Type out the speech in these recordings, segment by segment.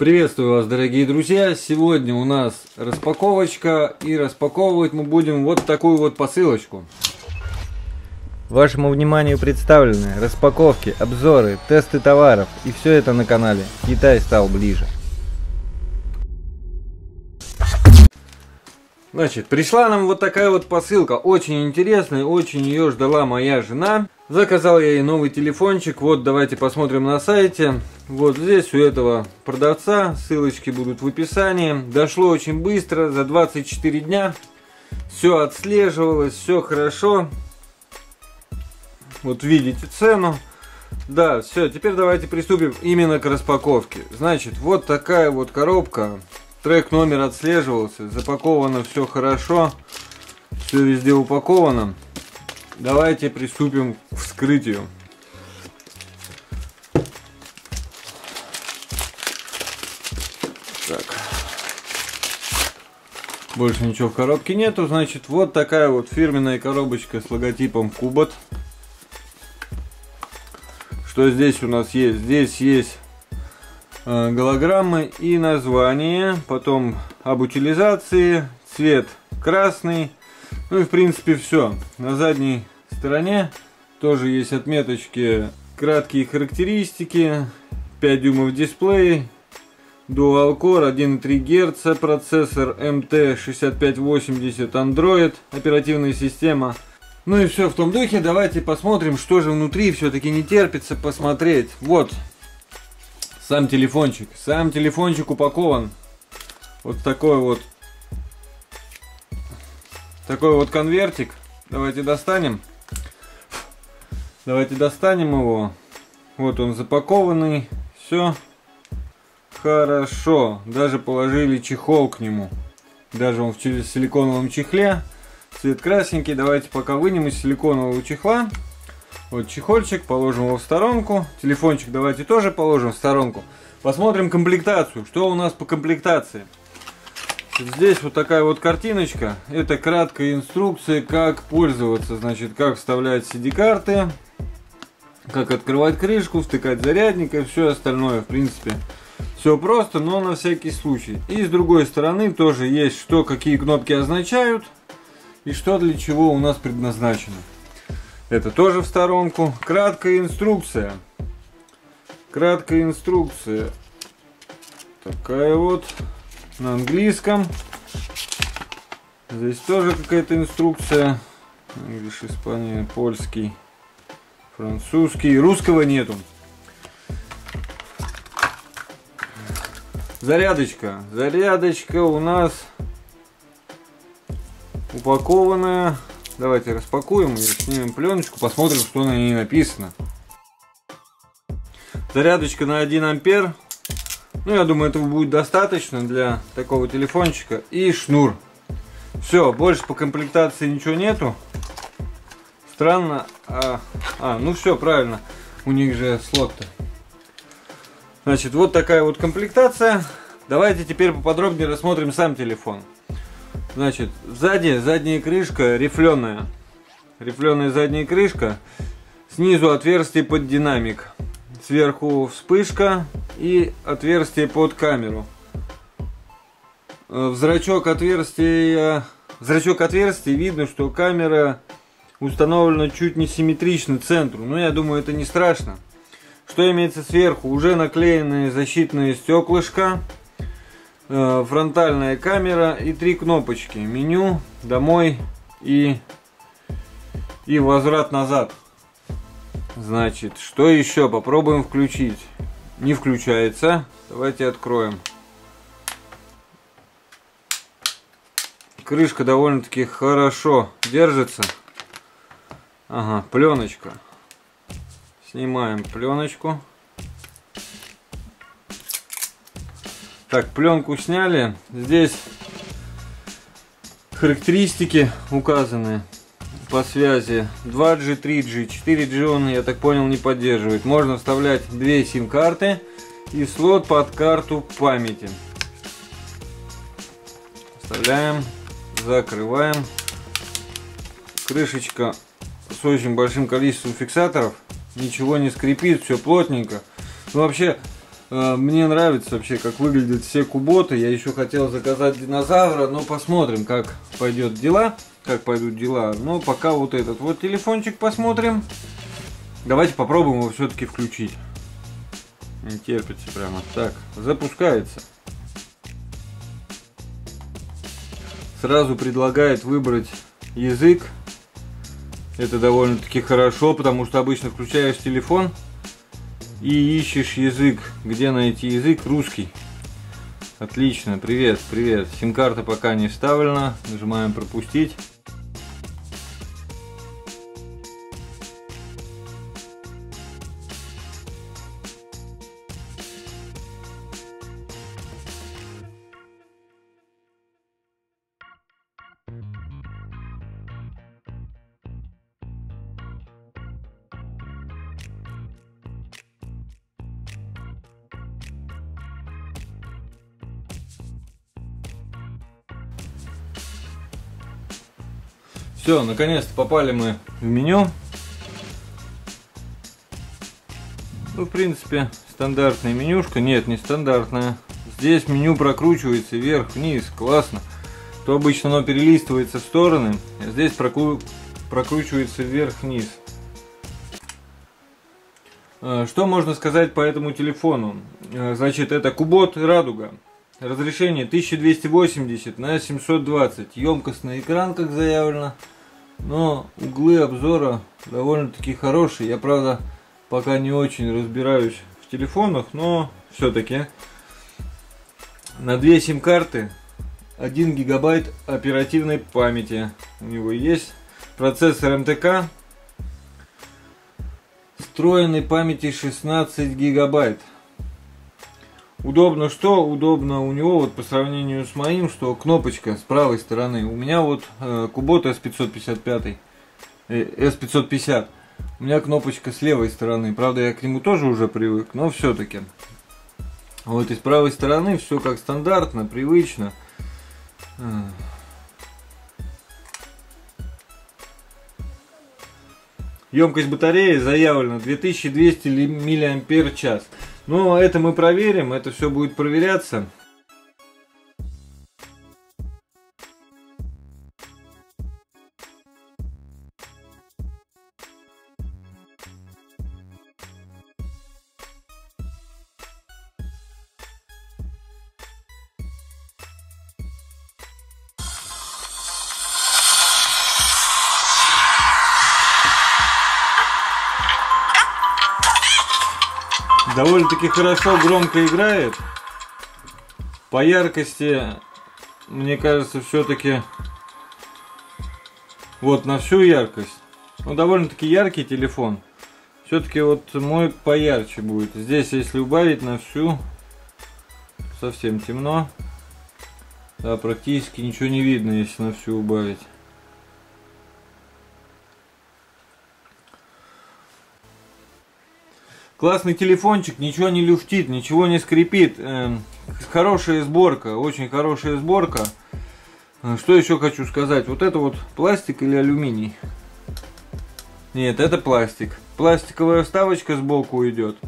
Приветствую вас, дорогие друзья! Сегодня у нас распаковочка, и распаковывать мы будем вот такую вот посылочку. Вашему вниманию представлены распаковки, обзоры, тесты товаров, и все это на канале «Китай стал ближе». Значит, пришла нам вот такая вот посылка, очень интересная, очень ее ждала моя жена. Заказал я ей новый телефончик, вот давайте посмотрим на сайте. Вот здесь у этого продавца, ссылочки будут в описании. Дошло очень быстро, за 24 дня. Все отслеживалось, все хорошо. Вот видите цену. Да, все, теперь давайте приступим именно к распаковке. Значит, вот такая вот коробка. Трек номер отслеживался, запаковано все хорошо, все везде упаковано. Давайте приступим к вскрытию. Так. Больше ничего в коробке нету, значит вот такая вот фирменная коробочка с логотипом Кубот. Что здесь у нас есть? Здесь есть голограммы и название, потом об утилизации, цвет красный, ну и в принципе все. На задней стороне тоже есть отметочки, краткие характеристики, 5 дюймов дисплей, Dual Core 1,3 Гц, процессор MT6580 Android, оперативная система. Ну и все в том духе, давайте посмотрим, что же внутри, все-таки не терпится посмотреть. Вот, сам телефончик. Сам телефончик упакован. Вот такой вот. Такой вот конвертик. Давайте достанем. Давайте достанем его. Вот он запакованный. Все. Хорошо. Даже положили чехол к нему. Даже он в силиконовом чехле. Цвет красненький. Давайте пока вынем из силиконового чехла. Вот чехольчик, положим его в сторонку. Телефончик давайте тоже положим в сторонку. Посмотрим комплектацию. Что у нас по комплектации? Здесь вот такая вот картиночка. Это краткая инструкция, как пользоваться. Значит, как вставлять CD-карты, как открывать крышку, втыкать зарядник и все остальное. В принципе, все просто, но на всякий случай. И с другой стороны тоже есть, что какие кнопки означают и что для чего у нас предназначено. Это тоже в сторонку. Краткая инструкция. Краткая инструкция. Такая вот. На английском. Здесь тоже какая-то инструкция. Англиш, Испания, польский, французский. Русского нету. Зарядочка. Зарядочка у нас упакованная Давайте распакуем снимем пленочку, посмотрим, что на ней написано. Зарядочка на 1 ампер. Ну, я думаю, этого будет достаточно для такого телефончика. И шнур. Все, больше по комплектации ничего нету. Странно. А, а ну все, правильно. У них же слот-то. Значит, вот такая вот комплектация. Давайте теперь поподробнее рассмотрим сам телефон. Значит, сзади задняя крышка рифленая. Рифленая задняя крышка. Снизу отверстие под динамик. Сверху вспышка и отверстие под камеру. В зрачок отверстия, в зрачок отверстия видно, что камера установлена чуть не симметрично центру. Но я думаю, это не страшно. Что имеется сверху? Уже наклеенные защитные стеклышко. Э, фронтальная камера и три кнопочки. Меню, домой и, и возврат назад. Значит, что еще? Попробуем включить. Не включается. Давайте откроем. Крышка довольно-таки хорошо держится. Ага, пленочка. Снимаем пленочку. Так, пленку сняли. Здесь характеристики указаны по связи 2G, 3G, 4G он, я так понял, не поддерживает. Можно вставлять две сим-карты и слот под карту памяти. Вставляем, закрываем. Крышечка с очень большим количеством фиксаторов. Ничего не скрипит, все плотненько. Ну, вообще, мне нравится вообще, как выглядят все куботы. Я еще хотел заказать динозавра, но посмотрим, как пойдет дела, как пойдут дела. Но пока вот этот вот телефончик посмотрим. Давайте попробуем его все-таки включить. Не терпится прямо. Так, запускается. Сразу предлагает выбрать язык. Это довольно-таки хорошо, потому что обычно включаешь телефон и ищешь язык. Где найти язык? Русский. Отлично, привет, привет. Сим-карта пока не вставлена. Нажимаем пропустить. Все, наконец-то попали мы в меню. Ну, в принципе, стандартная менюшка. Нет, не стандартная. Здесь меню прокручивается вверх-вниз. Классно. То обычно оно перелистывается в стороны, а здесь прокру... прокручивается вверх-вниз. А, что можно сказать по этому телефону? А, значит, это Кубот Радуга. Разрешение 1280 на 720. Емкостный экран, как заявлено. Но углы обзора довольно-таки хорошие. Я, правда, пока не очень разбираюсь в телефонах, но все-таки на две сим-карты 1 гигабайт оперативной памяти у него есть. Процессор МТК. Встроенной памяти 16 гигабайт. Удобно что? Удобно у него вот по сравнению с моим, что кнопочка с правой стороны. У меня вот э, Kubota S555, э, S550. У меня кнопочка с левой стороны. Правда, я к нему тоже уже привык, но все-таки. Вот и с правой стороны все как стандартно, привычно. Емкость батареи заявлена 2200 мАч. Ну, это мы проверим, это все будет проверяться. Довольно-таки хорошо громко играет. По яркости, мне кажется, все-таки вот на всю яркость. Ну, довольно-таки яркий телефон. Все-таки вот мой поярче будет. Здесь, если убавить на всю, совсем темно. Да, практически ничего не видно, если на всю убавить. Классный телефончик, ничего не люфтит, ничего не скрипит. Эм, хорошая сборка, очень хорошая сборка. Э, что еще хочу сказать? Вот это вот пластик или алюминий? Нет, это пластик. Пластиковая вставочка сбоку идет.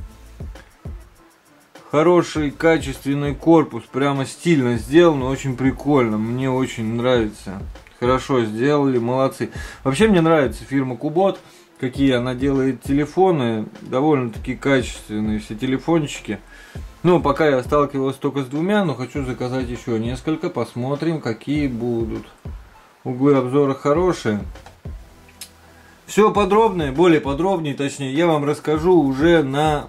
Хороший, качественный корпус, прямо стильно сделан, очень прикольно, мне очень нравится. Хорошо сделали, молодцы. Вообще мне нравится фирма Кубот какие она делает телефоны, довольно-таки качественные все телефончики. Ну, пока я сталкивался только с двумя, но хочу заказать еще несколько, посмотрим, какие будут. Углы обзора хорошие. Все подробное, более подробнее, точнее, я вам расскажу уже на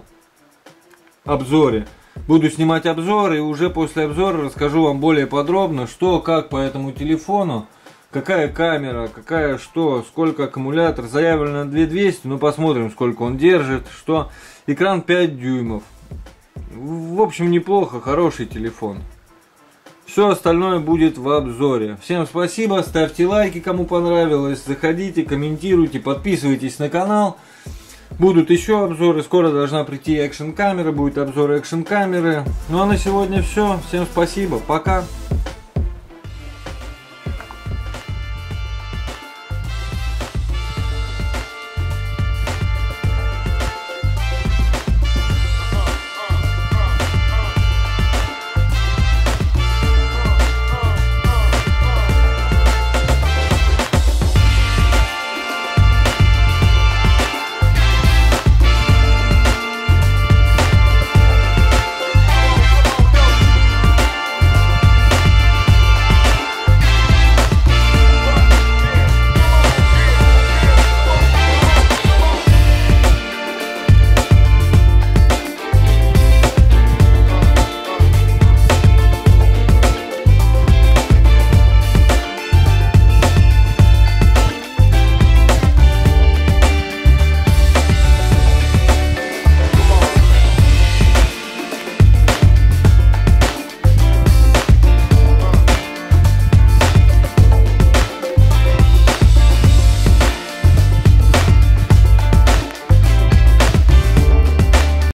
обзоре. Буду снимать обзор и уже после обзора расскажу вам более подробно, что, как по этому телефону какая камера, какая что, сколько аккумулятор. Заявлено 2200, ну посмотрим, сколько он держит, что. Экран 5 дюймов. В общем, неплохо, хороший телефон. Все остальное будет в обзоре. Всем спасибо, ставьте лайки, кому понравилось, заходите, комментируйте, подписывайтесь на канал. Будут еще обзоры, скоро должна прийти экшн камера, будет обзор экшн камеры. Ну а на сегодня все, всем спасибо, пока.